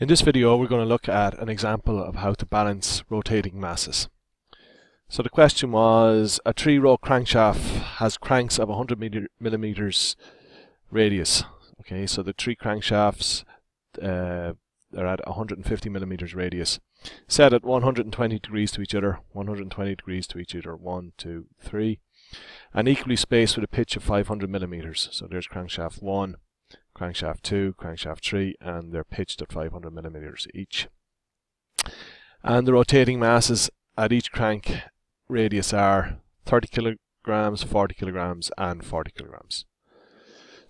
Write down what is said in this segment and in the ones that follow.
In this video we're going to look at an example of how to balance rotating masses. So the question was a three row crankshaft has cranks of 100 millimeters radius. Okay, so the three crankshafts uh, are at 150 millimeters radius. Set at 120 degrees to each other, 120 degrees to each other, 1, 2, 3. And equally spaced with a pitch of 500 millimeters. So there's crankshaft 1, crankshaft 2, crankshaft 3, and they're pitched at 500 millimeters each. And the rotating masses at each crank radius are 30 kilograms, 40 kilograms, and 40 kilograms.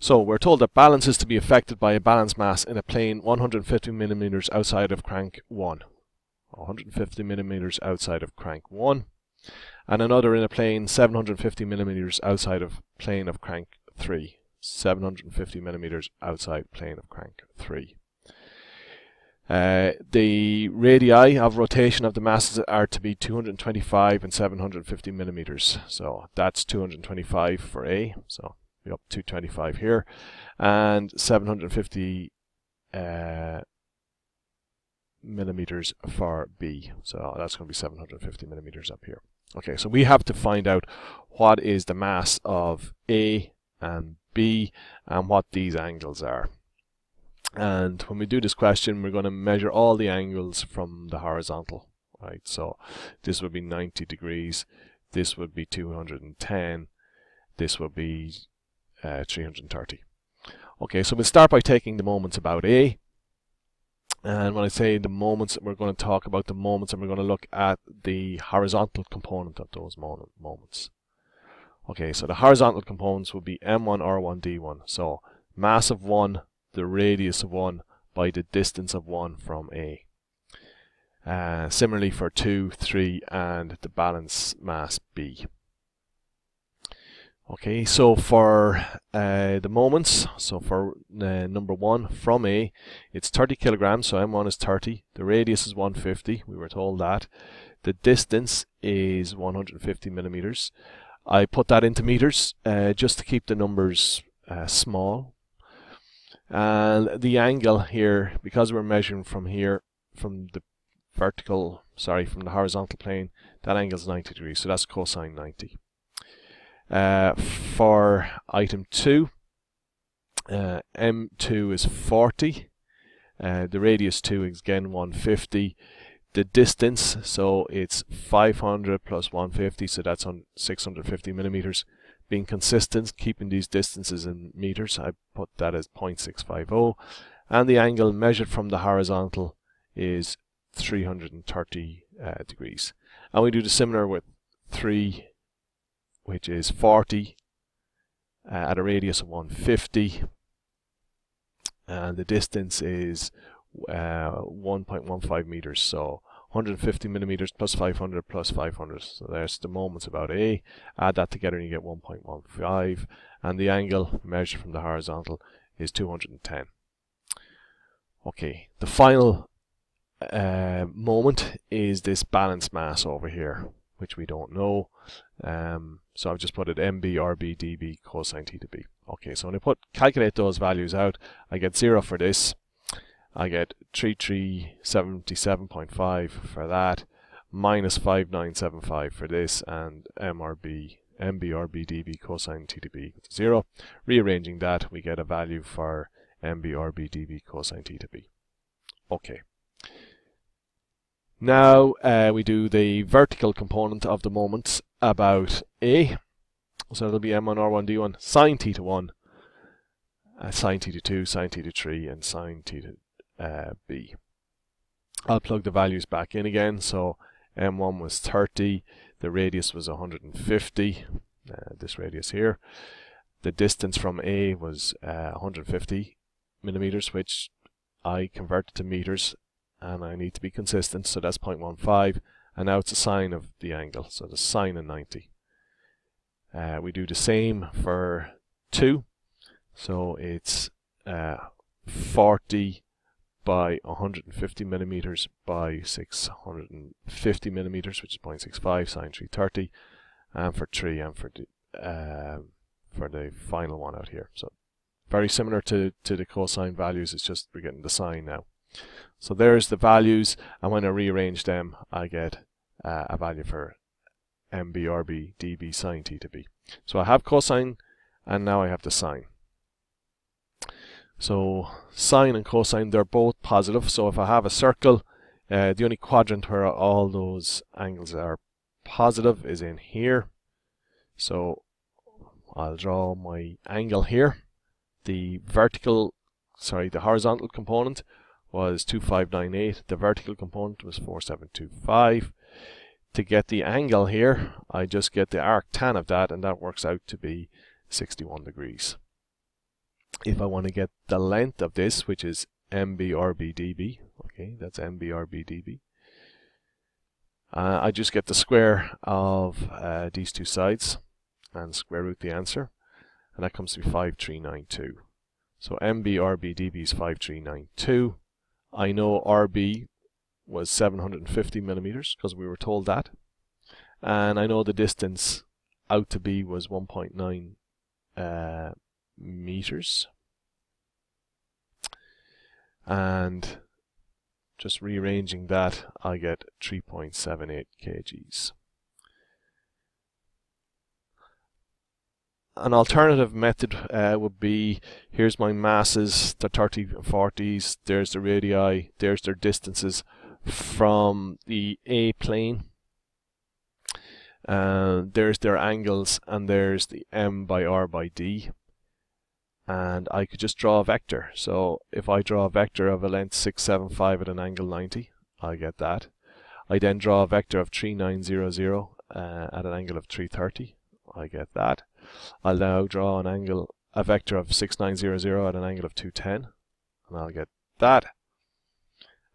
So we're told that balance is to be affected by a balance mass in a plane 150 millimeters outside of crank 1. 150 millimeters outside of crank 1 and another in a plane 750 millimeters outside of plane of crank 3. 750 millimeters outside plane of crank 3. Uh, the radii of rotation of the masses are to be 225 and 750 millimeters. So that's 225 for A. So we up 225 here, and 750 uh, millimeters for B. So that's going to be 750 millimeters up here. Okay, so we have to find out what is the mass of A and B and what these angles are. And when we do this question, we're going to measure all the angles from the horizontal. Right, so this would be 90 degrees, this would be 210, this would be uh, 330. Okay, so we'll start by taking the moments about A. And when I say the moments, we're going to talk about the moments and we're going to look at the horizontal component of those moments. Okay, so the horizontal components would be M1, R1, D1. So mass of 1, the radius of 1 by the distance of 1 from A. Uh, similarly for 2, 3 and the balance mass B. Okay, so for uh, the moments, so for uh, number 1 from A, it's 30 kilograms, so M1 is 30. The radius is 150, we were told that. The distance is 150 millimeters. I put that into meters uh, just to keep the numbers uh, small. And the angle here, because we're measuring from here, from the vertical, sorry, from the horizontal plane, that angle is 90 degrees, so that's cosine 90. Uh, for item 2, uh, M2 is 40. Uh, the radius 2 is again 150 the distance, so it's 500 plus 150, so that's on 650 millimeters. Being consistent, keeping these distances in meters, I put that as 0.650. And the angle measured from the horizontal is 330 uh, degrees. And we do the similar with 3, which is 40 uh, at a radius of 150. And the distance is uh, 1.15 meters. So 150 millimeters plus 500 plus 500. So there's the moments about A. Add that together and you get 1.15. And the angle measured from the horizontal is 210. Okay, the final uh, moment is this balance mass over here, which we don't know. Um, so I've just put it MB, RB, DB, cosine theta B. Okay, so when I put calculate those values out, I get 0 for this, I get 3377.5 for that, minus 5975 for this, and MRB, MBRBDB cosine TTB equals 0. Rearranging that, we get a value for MBRBDB cosine TTB. Okay. Now uh, we do the vertical component of the moments about A. So it'll be M1, R1, D1, sine theta 1, uh, sine theta 2, sine theta 3, and sine theta uh, B. I'll plug the values back in again. So M1 was 30, the radius was 150, uh, this radius here. The distance from A was uh, 150 millimeters, which I converted to meters, and I need to be consistent, so that's 0.15. And now it's a sine of the angle, so the sine of 90. Uh, we do the same for 2, so it's uh, 40 by 150 millimeters by 650 millimeters, which is 0.65 sine 330, and for 3 and for the uh, for the final one out here. So very similar to, to the cosine values, it's just we're getting the sine now. So there's the values, and when I rearrange them, I get uh, a value for MBRB dB sine theta b. So I have cosine, and now I have the sine. So sine and cosine, they're both positive. So if I have a circle, uh, the only quadrant where all those angles are positive is in here. So I'll draw my angle here. The vertical, sorry, the horizontal component was 2598. The vertical component was 4725. To get the angle here, I just get the arc tan of that, and that works out to be 61 degrees. If I want to get the length of this, which is MBRBDB, okay, that's MBRBDB, uh, I just get the square of uh, these two sides and square root the answer, and that comes to be 5392. So MBRBDB is 5392. I know RB was 750 millimeters because we were told that. And I know the distance out to B was 1.9 uh, meters. And just rearranging that, I get 3.78 kgs. An alternative method uh, would be here's my masses, the 30 40s, there's the radii, there's their distances from the A plane. Uh, there's their angles and there's the M by R by D and I could just draw a vector. So if I draw a vector of a length 675 at an angle 90, I get that. I then draw a vector of 3900 uh, at an angle of 330, I get that. I'll now draw an angle, a vector of 6900 at an angle of 210, and I'll get that.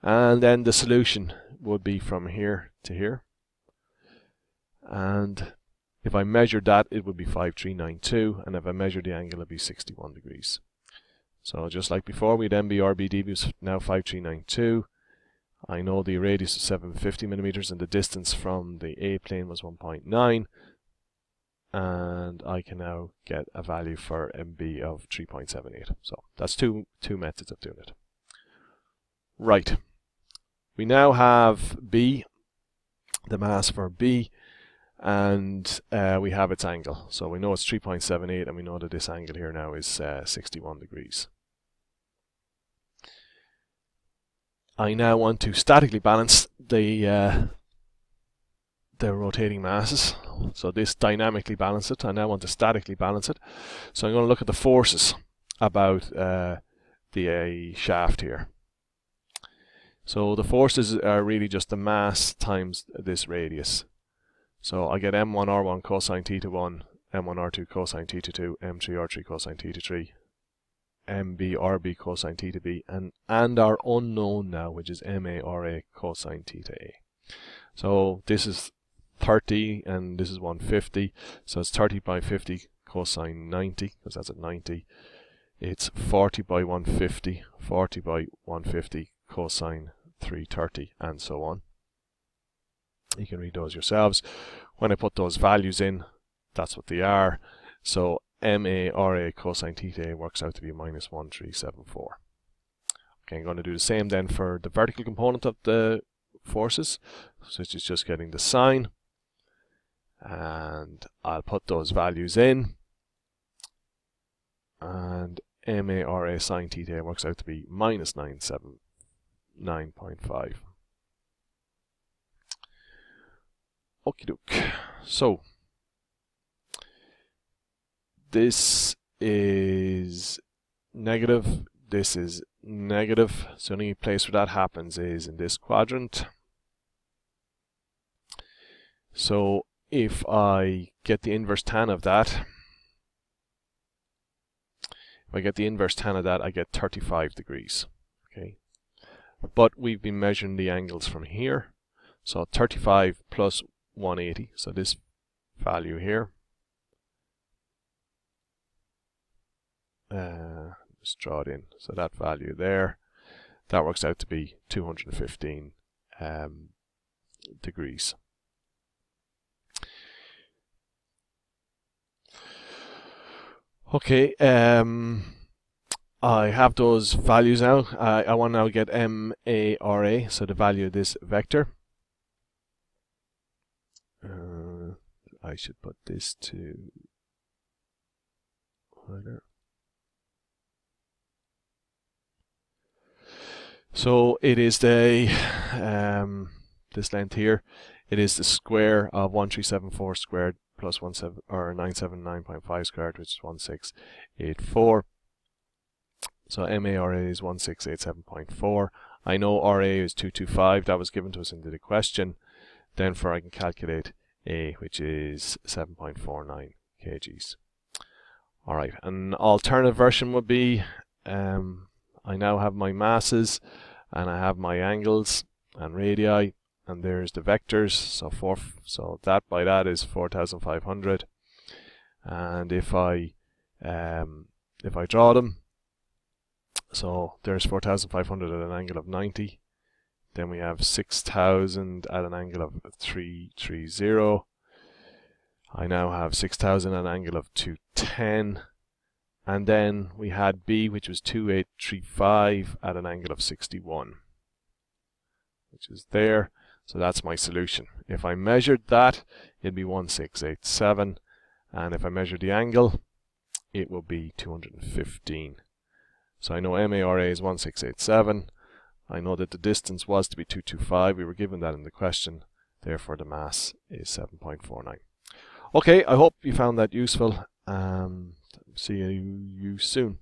And then the solution would be from here to here. And if I measured that, it would be 5392, and if I measured the angle, it would be 61 degrees. So just like before, we had MBRBD was now 5392. I know the radius is 750 millimeters, and the distance from the A plane was 1.9. And I can now get a value for MB of 3.78. So that's two, two methods of doing it. Right. We now have B, the mass for B and uh, we have its angle. So we know it's 3.78 and we know that this angle here now is uh, 61 degrees. I now want to statically balance the uh, the rotating masses. So this dynamically balance it. I now want to statically balance it. So I'm going to look at the forces about uh, the shaft here. So the forces are really just the mass times this radius. So I get m1r1 cosine theta 1, m1r2 cosine theta 2, m3r3 cosine theta 3, mbrb cosine theta b, and, and our unknown now, which is mara cosine theta a. So this is 30 and this is 150, so it's 30 by 50 cosine 90, because that's at 90. It's 40 by 150, 40 by 150 cosine 330, and so on. You can read those yourselves. When I put those values in, that's what they are. So MARA cosine theta works out to be minus 1374. Okay, I'm going to do the same then for the vertical component of the forces, which is just getting the sine. And I'll put those values in. And MARA sine theta works out to be minus 979.5. Okie doke. So, this is negative, this is negative. So the only place where that happens is in this quadrant. So if I get the inverse tan of that, if I get the inverse tan of that, I get 35 degrees. Okay, But we've been measuring the angles from here. So 35 plus 180. So this value here, uh, just draw it in. So that value there, that works out to be 215 um, degrees. Okay, um, I have those values now. Uh, I want to now get MARA, so the value of this vector. Uh, I should put this to. So it is the um, this length here. It is the square of 1374 squared plus one seven or 979.5 squared, which is 1684. So MARA is 1687.4. I know RA is 225. That was given to us in the question. Then for I can calculate A, which is 7.49 kgs. Alright, an alternative version would be um, I now have my masses and I have my angles and radii and there's the vectors. So four so that by that is 4500 and if I um, if I draw them so there's 4500 at an angle of 90 then we have 6000 at an angle of 330 I now have 6000 at an angle of 210 and then we had B which was 2835 at an angle of 61 which is there so that's my solution. If I measured that, it'd be 1687. And if I measure the angle, it will be 215. So I know MARA is 1687. I know that the distance was to be 225. We were given that in the question. Therefore, the mass is 7.49. Okay, I hope you found that useful. Um, see you, you soon.